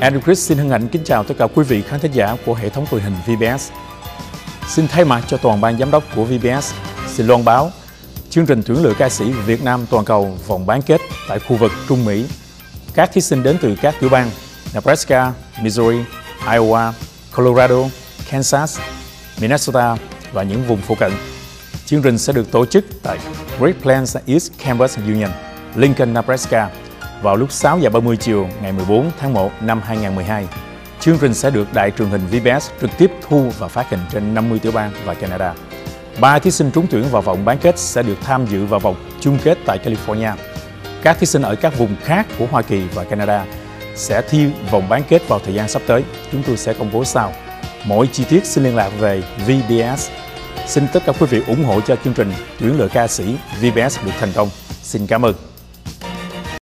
Andrew Chris xin hân hạnh kính chào tất cả quý vị khán thính giả của hệ thống truyền hình VBS. Xin thay mặt cho toàn ban giám đốc của VBS, xin loan báo chương trình tuyển lựa ca sĩ Việt Nam toàn cầu vòng bán kết tại khu vực Trung Mỹ. Các thí sinh đến từ các tiểu bang Nebraska, Missouri, Iowa, Colorado, Kansas, Minnesota và những vùng phụ cận. Chương trình sẽ được tổ chức tại Great Plains East Campus Union, Lincoln, Nebraska vào lúc 6 giờ 30 chiều ngày 14 tháng 1 năm 2012. Chương trình sẽ được đài truyền hình VBS trực tiếp thu và phát hình trên 50 tiểu bang và Canada. Ba thí sinh trúng tuyển vào vòng bán kết sẽ được tham dự vào vòng chung kết tại California. Các thí sinh ở các vùng khác của Hoa Kỳ và Canada sẽ thi vòng bán kết vào thời gian sắp tới. Chúng tôi sẽ công bố sau. Mọi chi tiết xin liên lạc về VBS. Xin tất cả quý vị ủng hộ cho chương trình tuyển lựa ca sĩ VBS được thành công. Xin cảm ơn.